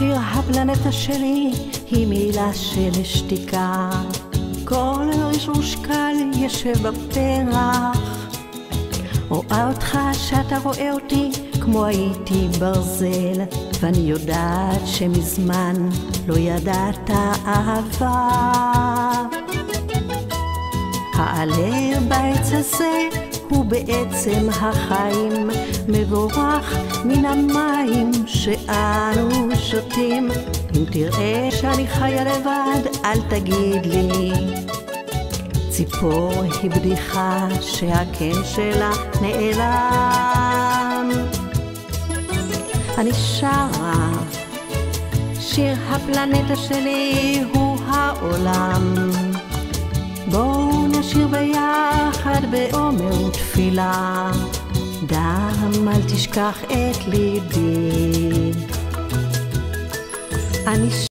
הפלנטה שלי היא מילה של שתיקה. כל רשרוש קל יושב בפרח. רואה אותך שאתה רואה אותי כמו הייתי ברזל, ואני יודעת שמזמן לא ידעת אהבה. העלה בעץ הזה הוא בעצם החיים, מבורך מן המים שאנו שותים. אם תראה שאני חיה לבד, אל תגיד לי. ציפור היא בדיחה שהקן שלה נעלם. אני שרה, שיר הפלנטה שלי הוא העולם. בעומר ותפילה, דם אל תשכח את ליבי. אני